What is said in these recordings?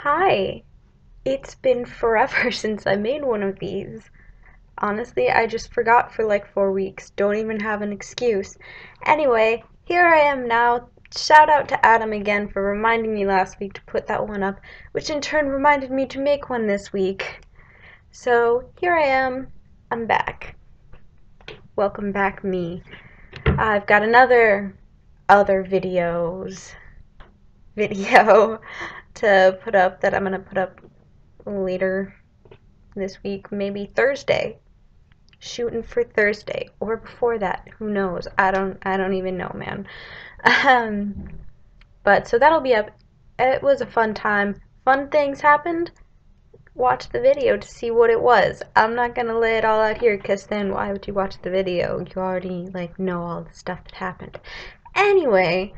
Hi. It's been forever since I made one of these. Honestly, I just forgot for like four weeks. Don't even have an excuse. Anyway, here I am now. Shout out to Adam again for reminding me last week to put that one up, which in turn reminded me to make one this week. So here I am. I'm back. Welcome back, me. I've got another other videos video to put up that I'm gonna put up later this week, maybe Thursday. Shooting for Thursday or before that, who knows? I don't I don't even know, man. Um, but so that'll be up. It was a fun time. Fun things happened. Watch the video to see what it was. I'm not gonna lay it all out here because then why would you watch the video? You already like know all the stuff that happened. Anyway,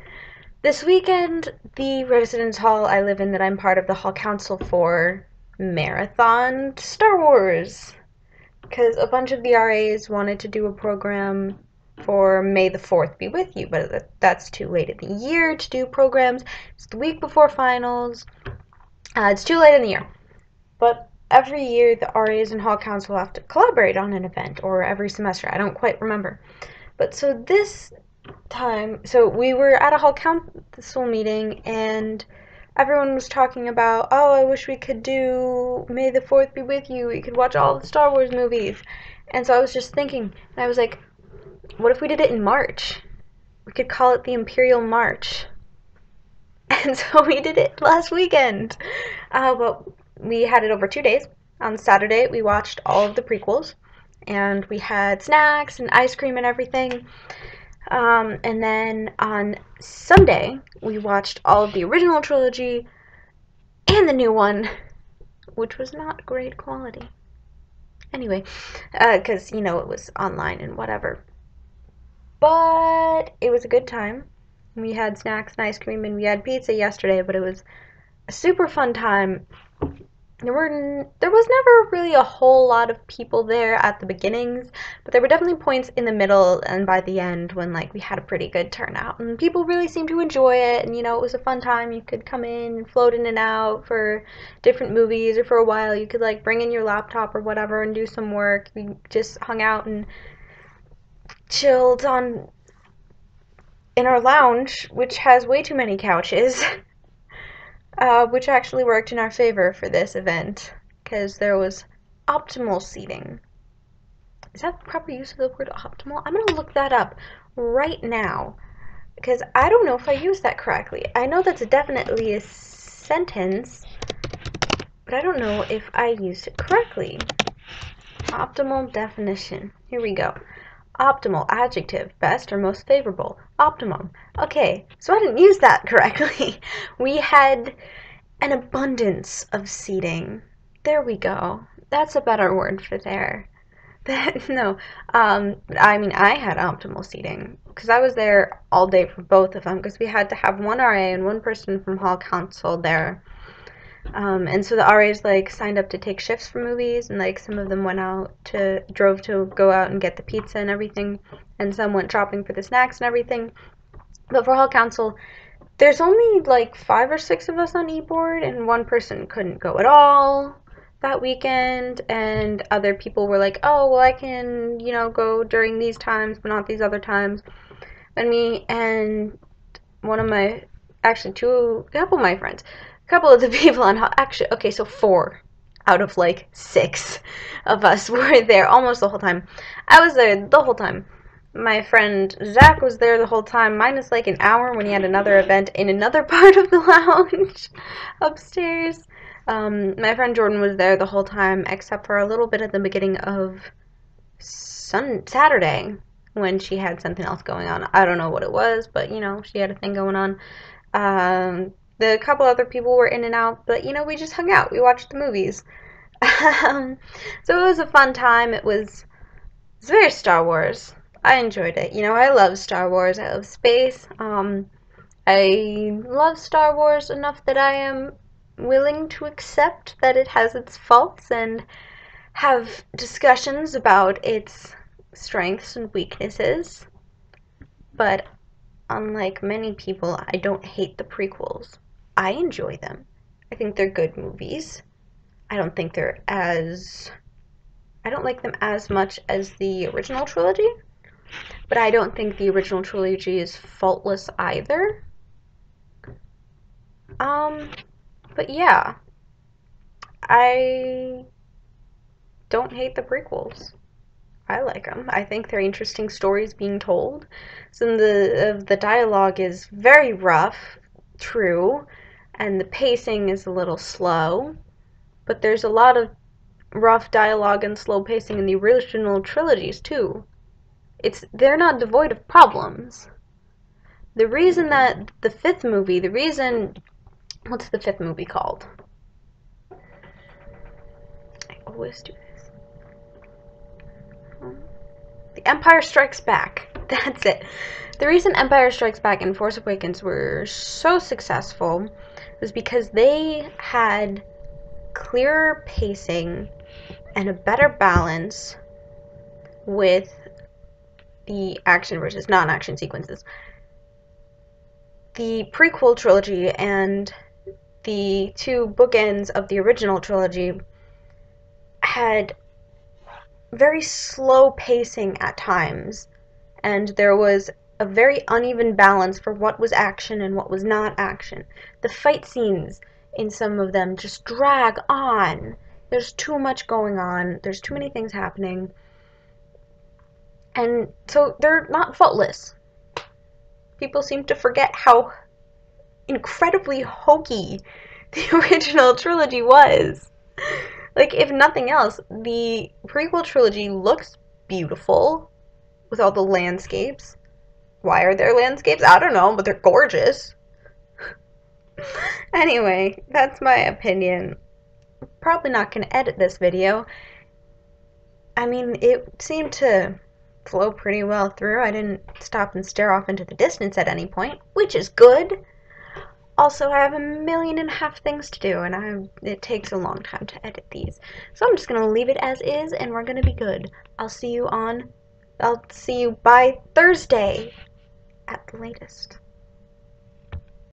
this weekend, the residence hall I live in that I'm part of the hall council for marathon Star Wars. Because a bunch of the RAs wanted to do a program for May the 4th be with you, but that's too late in the year to do programs. It's the week before finals. Uh, it's too late in the year. But every year, the RAs and hall council have to collaborate on an event, or every semester. I don't quite remember. But so this time, so we were at a hall council meeting and everyone was talking about, oh, I wish we could do May the 4th be with you. We could watch all the Star Wars movies. And so I was just thinking, and I was like, what if we did it in March? We could call it the Imperial March. And so we did it last weekend. Uh, but we had it over two days. On Saturday, we watched all of the prequels, and we had snacks and ice cream and everything. Um, and then on Sunday, we watched all of the original trilogy and the new one, which was not great quality. Anyway, because, uh, you know, it was online and whatever. But it was a good time. We had snacks and ice cream, and we had pizza yesterday, but it was a super fun time there were there was never really a whole lot of people there at the beginnings but there were definitely points in the middle and by the end when like we had a pretty good turnout and people really seemed to enjoy it and you know it was a fun time. You could come in and float in and out for different movies or for a while you could like bring in your laptop or whatever and do some work. We just hung out and chilled on in our lounge which has way too many couches uh, which actually worked in our favor for this event because there was optimal seating. Is that the proper use of the word optimal? I'm going to look that up right now because I don't know if I used that correctly. I know that's definitely a sentence, but I don't know if I used it correctly. Optimal definition. Here we go. Optimal, adjective, best or most favorable. Optimum. Okay, so I didn't use that correctly. We had an abundance of seating. There we go. That's a better word for there. No, um, I mean, I had optimal seating because I was there all day for both of them because we had to have one RA and one person from Hall Council there um, and so the RAs like signed up to take shifts for movies, and like some of them went out to drove to go out and get the pizza and everything, and some went shopping for the snacks and everything. But for Hall Council, there's only like five or six of us on e-board, and one person couldn't go at all that weekend, and other people were like, "Oh, well, I can, you know, go during these times, but not these other times." And me and one of my, actually two, a couple of my friends couple of the people on actually okay so four out of like six of us were there almost the whole time. I was there the whole time. My friend zach was there the whole time minus like an hour when he had another event in another part of the lounge upstairs. Um, my friend jordan was there the whole time except for a little bit at the beginning of sun saturday when she had something else going on. I don't know what it was but you know she had a thing going on. Um, the couple other people were in and out, but you know, we just hung out. We watched the movies. Um, so it was a fun time. It was, it was very Star Wars. I enjoyed it. You know, I love Star Wars. I love space. Um, I love Star Wars enough that I am willing to accept that it has its faults and have discussions about its strengths and weaknesses. But unlike many people, I don't hate the prequels. I enjoy them. I think they're good movies. I don't think they're as. I don't like them as much as the original trilogy, but I don't think the original trilogy is faultless either. Um, but yeah, I don't hate the prequels. I like them. I think they're interesting stories being told. Some of the of the dialogue is very rough, true, and the pacing is a little slow. But there's a lot of rough dialogue and slow pacing in the original trilogies too. It's they're not devoid of problems. The reason that the fifth movie, the reason what's the fifth movie called? I always do this. The Empire Strikes Back. That's it. The reason Empire Strikes Back and Force Awakens were so successful was because they had clearer pacing and a better balance with the action versus non action sequences. The prequel trilogy and the two bookends of the original trilogy had very slow pacing at times, and there was a very uneven balance for what was action and what was not action. The fight scenes in some of them just drag on. There's too much going on, there's too many things happening. And so they're not faultless. People seem to forget how incredibly hokey the original trilogy was. Like, if nothing else, the prequel trilogy looks beautiful with all the landscapes. Why are there landscapes? I don't know, but they're gorgeous. anyway, that's my opinion. Probably not going to edit this video. I mean, it seemed to flow pretty well through. I didn't stop and stare off into the distance at any point, which is good. Also, I have a million and a half things to do, and I it takes a long time to edit these. So I'm just going to leave it as is, and we're going to be good. I'll see you on, I'll see you by Thursday at the latest.